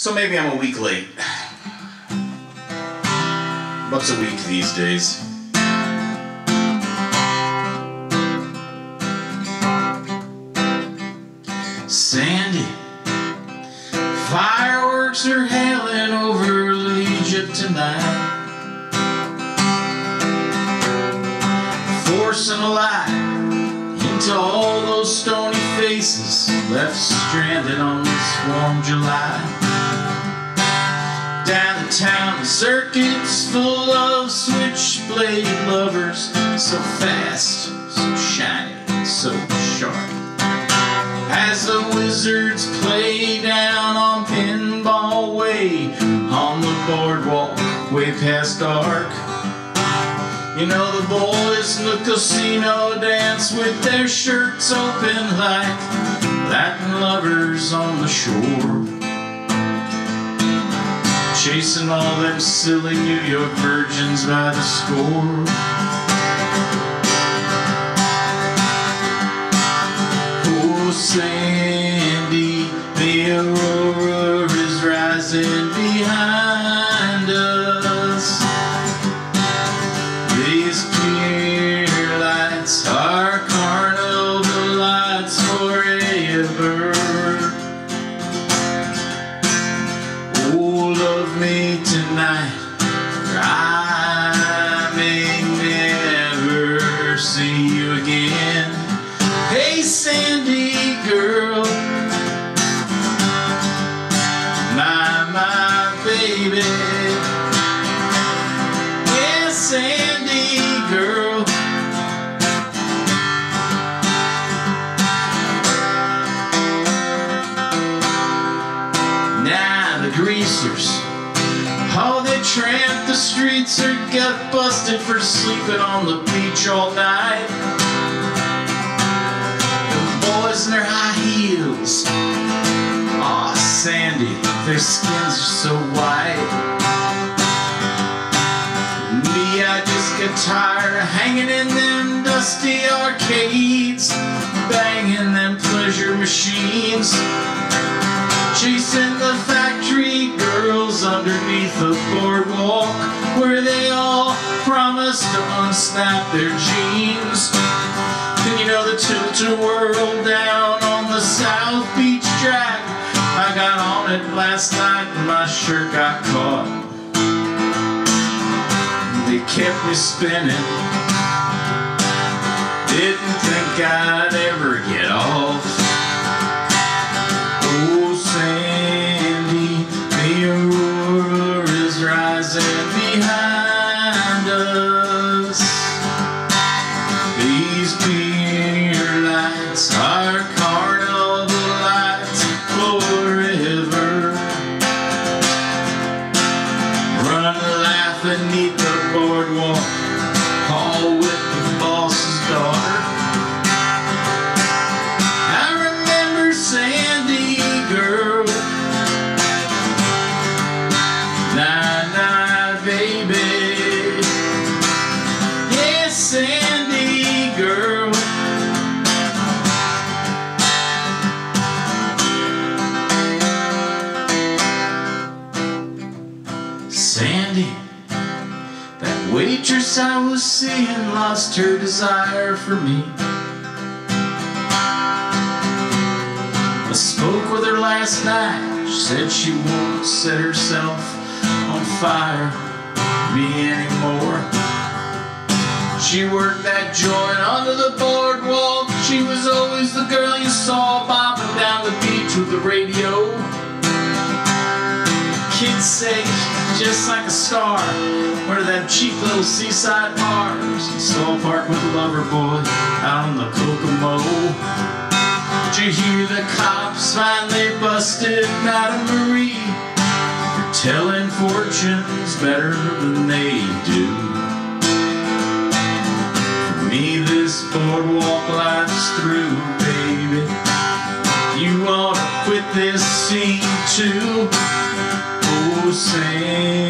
So maybe I'm a week late. What's a week these days? Sandy, fireworks are hailing over Egypt tonight. Forcing a light into all those stony faces left stranded on this warm July downtown the circuits full of switchblade lovers. So fast so shiny so sharp. As the wizards play down on pinball way on the boardwalk way past dark. You know the boys in the casino dance with their shirts open like Latin lovers on the shore Chasing all them silly New York virgins by the score. Oh, Sandy, the My, baby Yeah Sandy girl Now the greasers Oh, they tramp the streets or got busted for sleeping on the beach all night. The boys in their high heels. Their skins are so white. Me, I just get tired hanging in them dusty arcades, banging them pleasure machines chasing the factory girls underneath the boardwalk where they all promised to unsnap their jeans. And you know the tilted whirl down last night my shirt got caught. They kept me spinning. Didn't think I'd ever get off. Oh, Sandy, the aurora is rising behind us. These pier lights are carnival waitress I was seeing lost her desire for me I spoke with her last night. She said she won't set herself on fire me anymore. She worked that joint under the boardwalk. She was always the girl you saw bopping down the beach with the radio. Kids say just like a star. One of them cheap little seaside bars. Saw Park with lover boy out on the Kokomo. Did you hear the cops finally busted Madame Marie for telling fortunes better than they do? For me, this boardwalk life's through, baby. You ought to quit this scene too. Oh, Sandy,